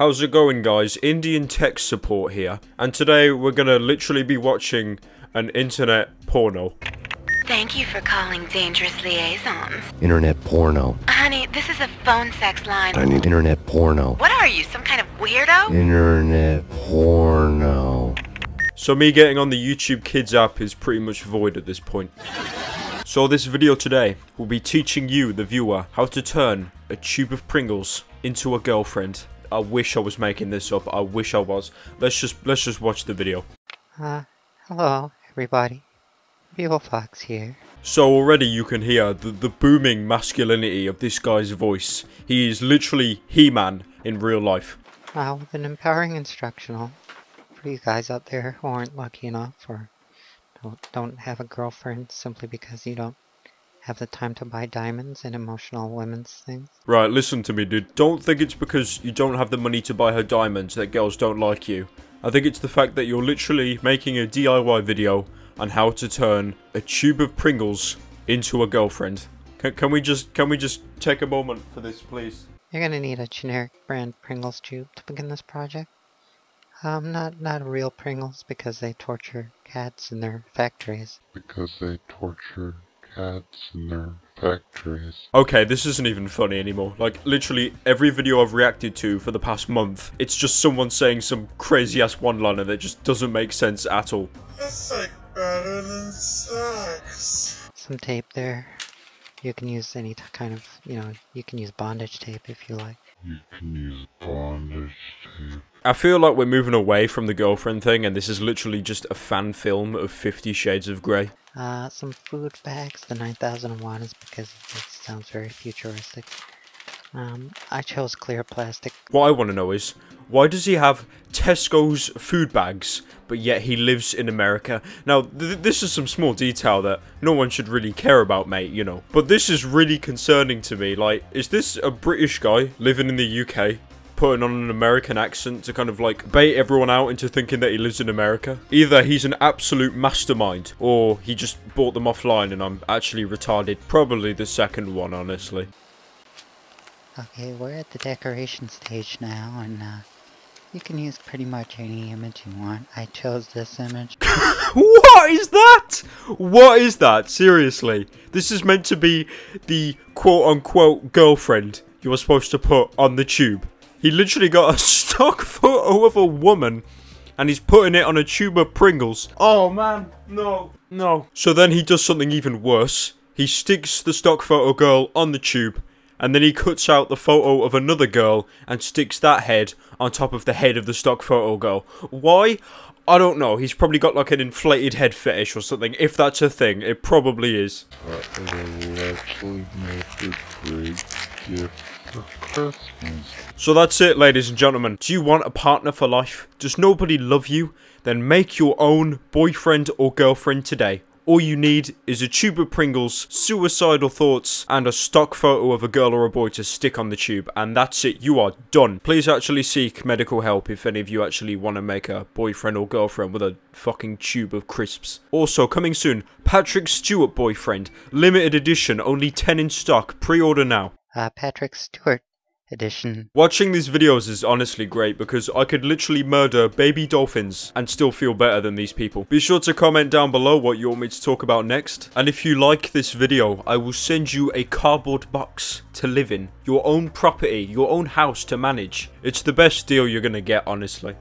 How's it going guys? Indian tech support here. And today we're gonna literally be watching an internet porno. Thank you for calling Dangerous Liaisons. Internet porno. Honey, this is a phone sex line. I need internet porno. What are you, some kind of weirdo? Internet porno. So me getting on the YouTube Kids app is pretty much void at this point. So this video today will be teaching you, the viewer, how to turn a tube of Pringles into a girlfriend. I wish I was making this up. I wish I was. Let's just let's just watch the video. Uh, hello, everybody. Vivo Fox here. So already you can hear the, the booming masculinity of this guy's voice. He is literally He-Man in real life. With an empowering instructional for you guys out there who aren't lucky enough or don't, don't have a girlfriend simply because you don't have the time to buy diamonds and emotional women's things. Right, listen to me, dude. Don't think it's because you don't have the money to buy her diamonds that girls don't like you. I think it's the fact that you're literally making a DIY video on how to turn a tube of Pringles into a girlfriend. Can, can we just can we just take a moment for this, please? You're gonna need a generic brand Pringles tube to begin this project. Um, not not real Pringles because they torture cats in their factories. because they torture cats in their factories. Okay, this isn't even funny anymore. Like, literally, every video I've reacted to for the past month, it's just someone saying some crazy-ass one-liner that just doesn't make sense at all. It's like better than sex. Some tape there. You can use any kind of, you know, you can use bondage tape if you like. I feel like we're moving away from the girlfriend thing, and this is literally just a fan film of Fifty Shades of Grey. Uh, some food bags. The 9001 is because it sounds very futuristic. Um, I chose clear plastic. What I want to know is, why does he have Tesco's food bags, but yet he lives in America? Now, th this is some small detail that no one should really care about, mate, you know. But this is really concerning to me. Like, is this a British guy living in the UK? Putting on an American accent to kind of like bait everyone out into thinking that he lives in America. Either he's an absolute mastermind, or he just bought them offline and I'm actually retarded. Probably the second one, honestly. Okay, we're at the decoration stage now, and uh, you can use pretty much any image you want. I chose this image. What is that? What is that? Seriously. This is meant to be the quote unquote girlfriend you were supposed to put on the tube. He literally got a stock photo of a woman and he's putting it on a tube of Pringles. Oh man, no, no. So then he does something even worse. He sticks the stock photo girl on the tube and then he cuts out the photo of another girl and sticks that head on top of the head of the stock photo girl. Why? I don't know. He's probably got like an inflated head fetish or something. If that's a thing, it probably is. So that's it, ladies and gentlemen. Do you want a partner for life? Does nobody love you? Then make your own boyfriend or girlfriend today. All you need is a tube of Pringles, suicidal thoughts, and a stock photo of a girl or a boy to stick on the tube, and that's it. You are done. Please actually seek medical help if any of you actually want to make a boyfriend or girlfriend with a fucking tube of crisps. Also, coming soon, Patrick Stewart boyfriend, limited edition, only 10 in stock. Pre-order now. Uh, Patrick Stewart edition. Watching these videos is honestly great because I could literally murder baby dolphins and still feel better than these people. Be sure to comment down below what you want me to talk about next. And if you like this video, I will send you a cardboard box to live in. Your own property, your own house to manage. It's the best deal you're gonna get, honestly.